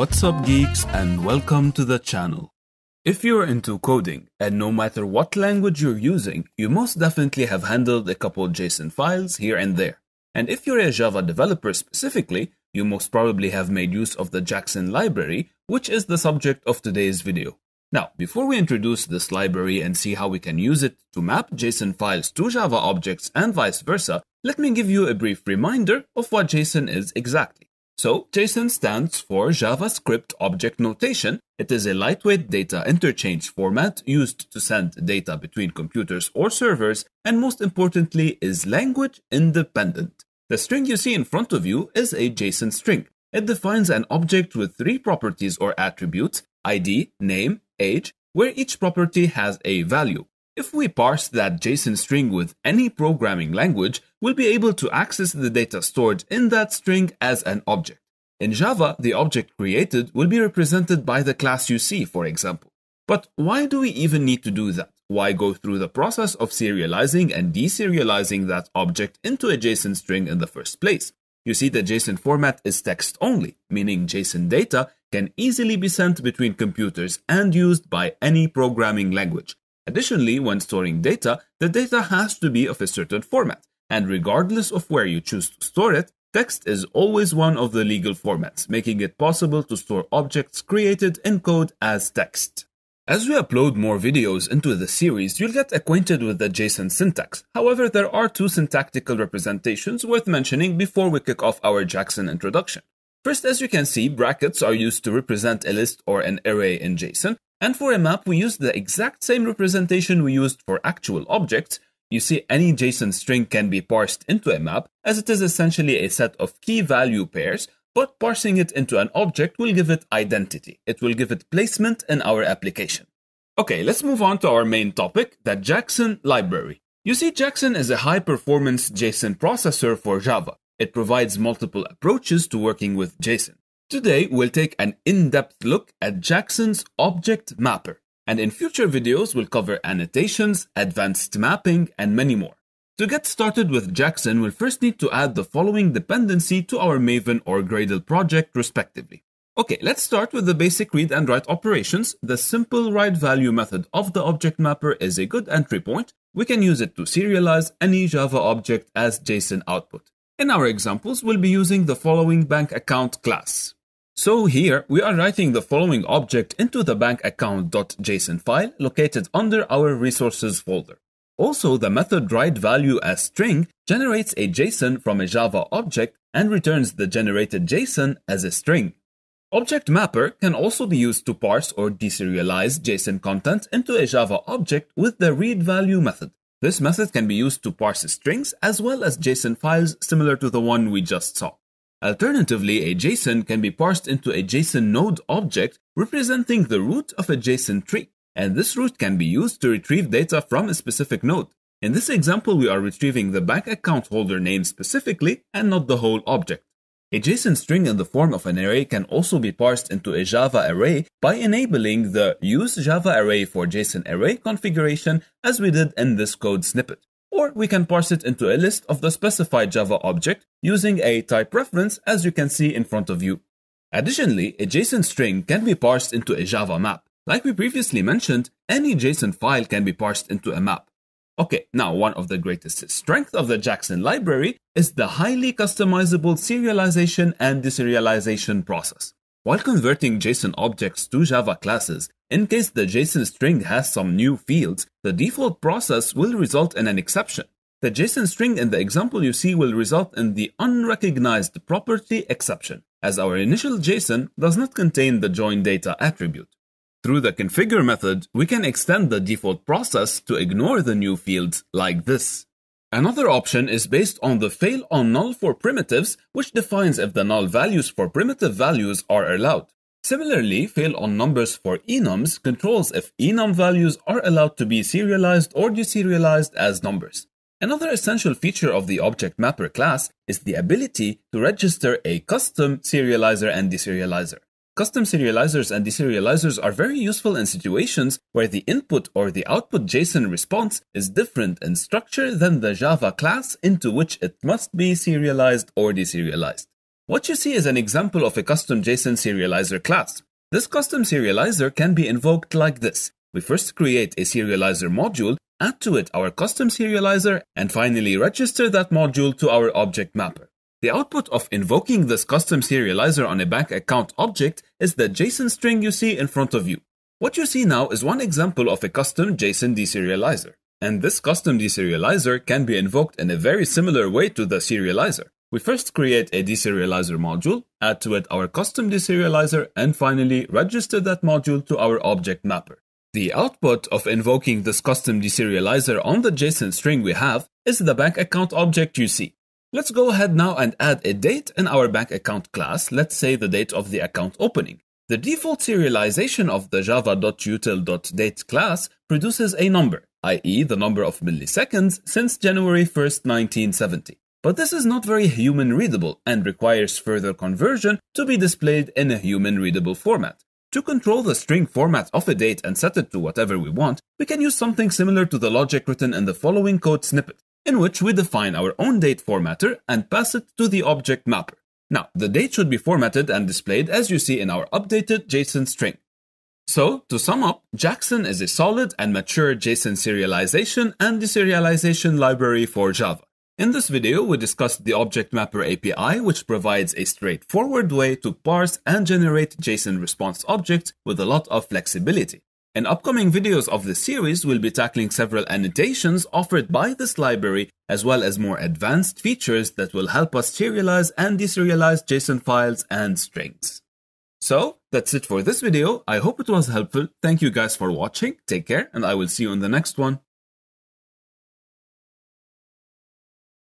What's up geeks and welcome to the channel. If you're into coding, and no matter what language you're using, you most definitely have handled a couple JSON files here and there. And if you're a Java developer specifically, you most probably have made use of the Jackson library, which is the subject of today's video. Now, before we introduce this library and see how we can use it to map JSON files to Java objects and vice versa, let me give you a brief reminder of what JSON is exactly. So, JSON stands for JavaScript Object Notation. It is a lightweight data interchange format used to send data between computers or servers, and most importantly, is language independent. The string you see in front of you is a JSON string. It defines an object with three properties or attributes ID, name, age, where each property has a value. If we parse that JSON string with any programming language, we'll be able to access the data stored in that string as an object. In Java, the object created will be represented by the class you see, for example. But why do we even need to do that? Why go through the process of serializing and deserializing that object into a JSON string in the first place? You see, the JSON format is text only, meaning JSON data can easily be sent between computers and used by any programming language. Additionally, when storing data, the data has to be of a certain format, and regardless of where you choose to store it, text is always one of the legal formats, making it possible to store objects created in code as text. As we upload more videos into the series, you'll get acquainted with the JSON syntax. However, there are two syntactical representations worth mentioning before we kick off our Jackson introduction. First, as you can see, brackets are used to represent a list or an array in JSON, and for a map, we use the exact same representation we used for actual objects. You see, any JSON string can be parsed into a map, as it is essentially a set of key value pairs, but parsing it into an object will give it identity. It will give it placement in our application. Okay, let's move on to our main topic, the Jackson library. You see, Jackson is a high-performance JSON processor for Java. It provides multiple approaches to working with JSON. Today, we'll take an in-depth look at Jackson's Object Mapper, and in future videos, we'll cover annotations, advanced mapping, and many more. To get started with Jackson, we'll first need to add the following dependency to our Maven or Gradle project, respectively. Okay, let's start with the basic read and write operations. The simple write value method of the object mapper is a good entry point. We can use it to serialize any Java object as JSON output. In our examples, we'll be using the following bank account class. So here, we are writing the following object into the bank account.json file located under our resources folder. Also, the method write value as string generates a JSON from a Java object and returns the generated JSON as a string. Object Mapper can also be used to parse or deserialize JSON content into a Java object with the readValue method. This method can be used to parse strings as well as JSON files similar to the one we just saw. Alternatively, a JSON can be parsed into a JSON node object representing the root of a JSON tree and this root can be used to retrieve data from a specific node. In this example, we are retrieving the bank account holder name specifically and not the whole object. A JSON string in the form of an array can also be parsed into a Java array by enabling the use Java array for JSON array configuration as we did in this code snippet. Or we can parse it into a list of the specified Java object using a type reference as you can see in front of you. Additionally, a JSON string can be parsed into a Java map. Like we previously mentioned, any JSON file can be parsed into a map. Okay, now one of the greatest strengths of the Jackson library is the highly customizable serialization and deserialization process. While converting JSON objects to Java classes, in case the JSON string has some new fields, the default process will result in an exception. The JSON string in the example you see will result in the unrecognized property exception, as our initial JSON does not contain the join data attribute. Through the configure method, we can extend the default process to ignore the new fields like this. Another option is based on the fail on null for primitives, which defines if the null values for primitive values are allowed. Similarly, fail on numbers for enums controls if enum values are allowed to be serialized or deserialized as numbers. Another essential feature of the Object Mapper class is the ability to register a custom serializer and deserializer. Custom serializers and deserializers are very useful in situations where the input or the output JSON response is different in structure than the Java class into which it must be serialized or deserialized. What you see is an example of a custom JSON serializer class. This custom serializer can be invoked like this. We first create a serializer module, add to it our custom serializer, and finally register that module to our object mapper. The output of invoking this custom serializer on a bank account object is the JSON string you see in front of you. What you see now is one example of a custom JSON deserializer. And this custom deserializer can be invoked in a very similar way to the serializer. We first create a deserializer module, add to it our custom deserializer, and finally register that module to our object mapper. The output of invoking this custom deserializer on the JSON string we have is the bank account object you see. Let's go ahead now and add a date in our bank account class, let's say the date of the account opening. The default serialization of the java.util.date class produces a number, i.e. the number of milliseconds since January 1st, 1970. But this is not very human readable and requires further conversion to be displayed in a human readable format. To control the string format of a date and set it to whatever we want, we can use something similar to the logic written in the following code snippet, in which we define our own date formatter and pass it to the object mapper. Now, the date should be formatted and displayed as you see in our updated JSON string. So, to sum up, Jackson is a solid and mature JSON serialization and deserialization library for Java. In this video, we discussed the Object Mapper API, which provides a straightforward way to parse and generate JSON response objects with a lot of flexibility. In upcoming videos of this series, we'll be tackling several annotations offered by this library, as well as more advanced features that will help us serialize and deserialize JSON files and strings. So, that's it for this video. I hope it was helpful. Thank you guys for watching. Take care, and I will see you in the next one.